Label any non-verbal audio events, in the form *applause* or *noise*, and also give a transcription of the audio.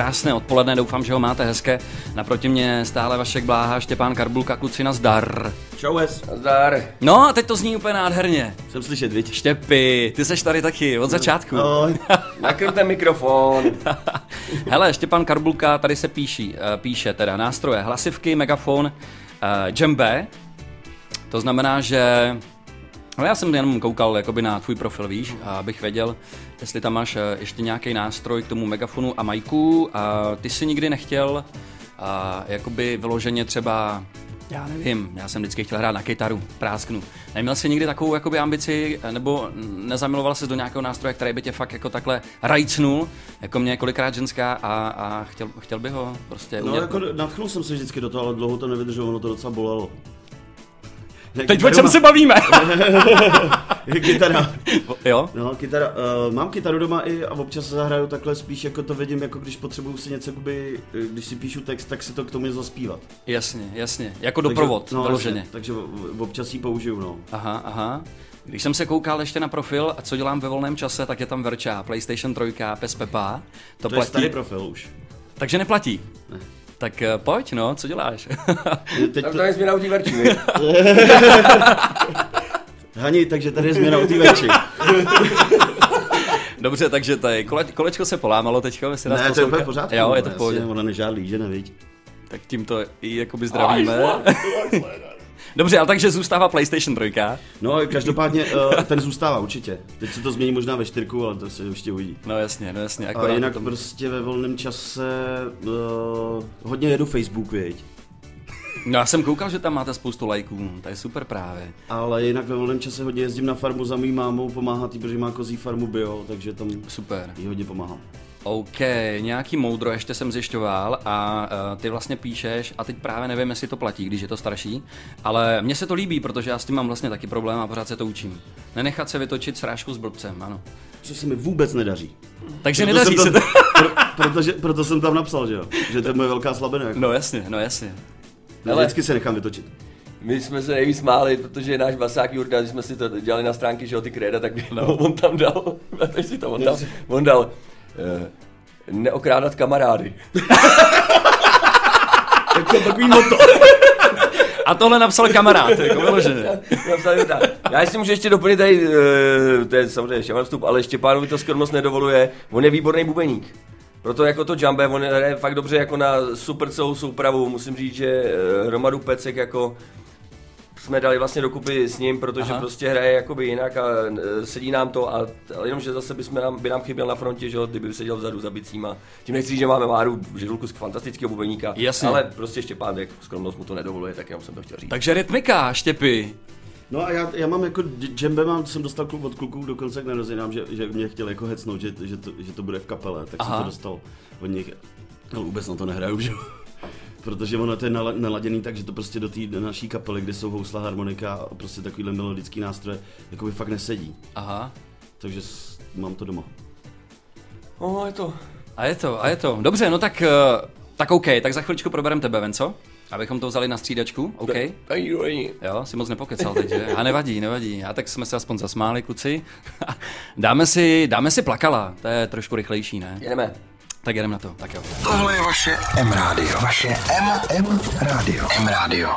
Krásné odpoledne, doufám, že ho máte hezké. Naproti mě stále Vašek Bláha, Štěpán Karbulka, kluci na zdar. Čau es. Zdar. No a teď to zní úplně nádherně. Jsem slyšet, viď? Štěpy, ty seš tady taky od začátku. No, Nakrute mikrofon. *laughs* Hele, Štěpán Karbulka tady se píší, uh, píše teda nástroje, hlasivky, megafon, uh, džembe. To znamená, že No já jsem jenom koukal jakoby na tvůj profil, víš, abych věděl, jestli tam máš eh, ještě nějaký nástroj k tomu megafonu a majku. A ty si nikdy nechtěl a jakoby vyloženě třeba já nevím, já jsem vždycky chtěl hrát na kytaru, prásknu. Neměl jsi nikdy takovou jakoby ambici, nebo nezamiloval se do nějakého nástroje, který by tě fakt jako takhle rajcnul, jako mě kolikrát ženská a, a chtěl, chtěl by ho prostě no udělat? jako natchnul jsem se vždycky do toho, ale dlouho to nevydrželo, ono to docela bolelo. Teď o čem se bavíme? *laughs* kytara. *laughs* jo? No, kytara. Uh, mám kytaru doma i a občas se zahraju takhle spíš jako to vidím, jako když potřebuju si něco, jakoby, eh, když si píšu text, tak si to k tomu zaspívat. Jasně, jasně. Jako doprovod, takže, no, vyloženě. Jasně, takže v- občas ji použiju, no. Aha, aha. Když jsem se koukal ještě na profil a co dělám ve volném čase, tak je tam Verča, PlayStation 3, Pes Pepa. To, To je platí. starý profil už. Takže neplatí. Ne. Tak uh, pojď, no, co děláš? Teď Tak to, je změna u té verči? Hani, takže tady je změna u té veči. Dobře, takže tady kole, kolečko se polámalo teďka, my si nás Ne, to je úplně v pořádku. Jo, je to v pohodě. Ona nežádlí, že nevíš. Tak tímto i jakoby zdravíme. Dobře, ale takže zůstává PlayStation 3. No, každopádně uh, ten zůstává určitě. Teď se to změní možná ve čtyřku, ale to se ještě uvidí. No jasně, no jasně. A jinak potom- prostě ve volném čase uh, hodně jedu Facebook, viď? No já jsem koukal, že tam máte spoustu lajků, to je super právě. Ale jinak ve volném čase hodně jezdím na farmu za mý mámou, pomáhat jí, protože má kozí farmu bio, takže tam Super. jí hodně pomáhám. OK, nějaký moudro ještě jsem zjišťoval a uh, ty vlastně píšeš a teď právě nevím, jestli to platí, když je to starší, ale mně se to líbí, protože já s tím mám vlastně taky problém a pořád se to učím. Nenechat se vytočit srážku s blbcem, ano. Což se mi vůbec nedaří. Takže Proto nedaří jsem se tam, to. pro, protože, proto jsem tam napsal, že jo? Že to je moje velká slabina. Jako. No jasně, no jasně. Hele. vždycky se nechám vytočit. My jsme se nejvíc smáli, protože náš Vasák Jurda, když jsme si to dělali na stránky, že jo, ty kréda, tak *laughs* no. on tam dal, *laughs* pamatuješ si to, on, tam, on dal, eh, neokrádat kamarády. *laughs* Jako takový moto. A tohle napsal kamarád, jako vyloženě. Já si můžu ještě doplnit tady, eh, to je samozřejmě šaman vstup, ale Štěpánovi to skromnost nedovoluje, on je výborný bubeník. Proto jako to Jumbe, on hraje fakt dobře jako na super celou soupravu, musím říct, že eh, hromadu pecek jako jsme dali vlastně dokupy s ním, protože Aha. Prostě hraje jakoby jinak a eh, sedí nám to a ale jenom, že zase by, jsme nám, by nám chyběl na frontě, že jo, kdyby seděl vzadu za bicíma. Tím nechci říct, že máme Máru Židulku z fantastického bubeníka, Jasně. ale prostě Štěpán, jak skromnost mu to nedovoluje, tak jenom jsem to chtěl říct. Takže rytmika, štěpy. No a já, já mám jako džembe, mám, jsem dostal klub od kluků dokonce k narozeninám, že, že mě chtěl jako hecnout, že, že, to, že to bude v kapele, tak Aha. jsem to dostal od nich. No vůbec na to nehraju, *laughs* že jo. Protože ono to je nala- naladěný tak, že to prostě do té naší kapely, kde jsou housla, harmonika a prostě takovýhle melodický nástroje, jako by fakt nesedí. Aha. Takže s, mám to doma. Oh, je to. A je to, a je to. Dobře, no tak, uh, tak OK, tak za chviličku proberem tebe, Venco. Abychom to vzali na střídačku, OK? Ani to není. Jo, si moc nepokecal teď, že? A nevadí, nevadí. A tak jsme se aspoň zasmáli, kluci. *laughs* dáme si, dáme si plakala, to je trošku rychlejší, ne? Jedeme. Tak jdem na to, tak jo. Tohle je vaše M Radio. Vaše M, M Radio. M Radio.